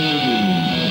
Mm.